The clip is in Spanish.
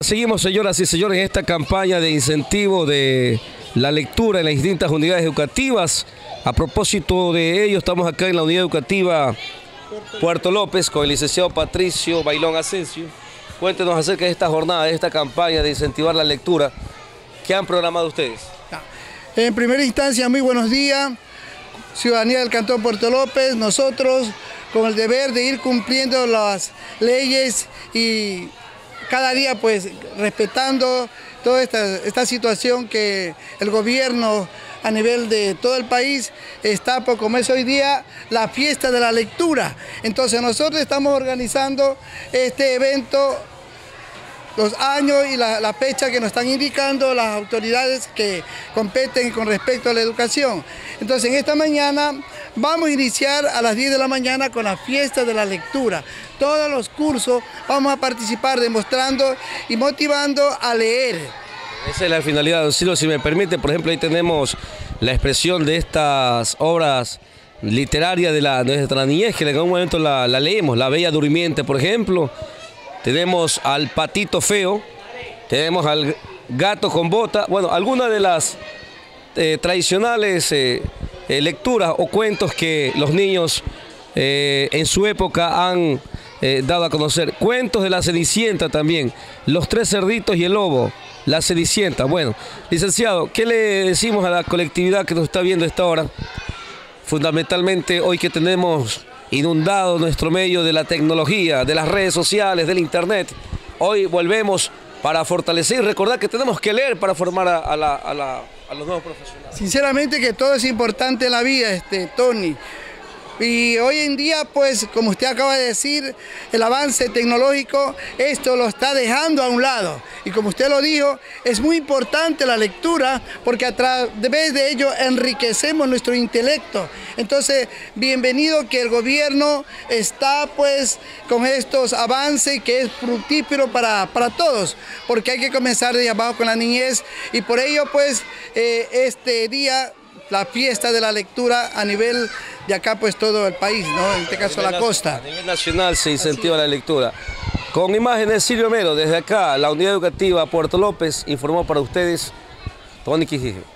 Seguimos, señoras y señores, en esta campaña de incentivo de la lectura en las distintas unidades educativas. A propósito de ello, estamos acá en la unidad educativa Puerto López con el licenciado Patricio Bailón Asensio. Cuéntenos acerca de esta jornada, de esta campaña de incentivar la lectura. ¿Qué han programado ustedes? En primera instancia, muy buenos días. Ciudadanía del Cantón Puerto López, nosotros con el deber de ir cumpliendo las leyes y cada día pues respetando toda esta, situación que el gobierno a nivel de todo el país está por como es hoy día la fiesta de la lectura. Entonces nosotros estamos organizando este evento los años y la, fecha que nos están indicando las autoridades que competen con respecto a la educación. Entonces, en esta mañana vamos a iniciar a las 10 de la mañana con la fiesta de la lectura. Todos los cursos vamos a participar demostrando y motivando a leer. Esa es la finalidad, Silo, si me permite, por ejemplo, ahí tenemos la expresión de estas obras literarias de, la, de nuestra niñez, que en algún momento la, la leemos, La Bella Durmiente, por ejemplo, tenemos al patito feo, tenemos al gato con bota, bueno, algunas de las eh, tradicionales eh, eh, lecturas o cuentos que los niños en su época han dado a conocer. Cuentos de la Cenicienta también, Los Tres Cerditos y el Lobo, la Cenicienta. Bueno, licenciado, ¿qué le decimos a la colectividad que nos está viendo esta hora? Fundamentalmente hoy que tenemos inundado nuestro medio de la tecnología, de las redes sociales, del internet. Hoy volvemos para fortalecer y recordar que tenemos que leer para formar a, los nuevos profesionales. Sinceramente que todo es importante en la vida, este, Tony. Y hoy en día, pues, como usted acaba de decir, el avance tecnológico, esto lo está dejando a un lado. Y como usted lo dijo, es muy importante la lectura porque a través de ello enriquecemos nuestro intelecto. Entonces, bienvenido que el gobierno está, pues, con estos avances que es fructífero para, para todos, porque hay que comenzar de abajo con la niñez y por ello, pues, eh, este día la fiesta de la lectura a nivel de acá, pues todo el país, ¿no? En este caso la costa. A nivel nacional se incentiva la lectura. Con imágenes Silvio Mero, desde acá, la unidad educativa Puerto López, informó para ustedes Tony Quijijo.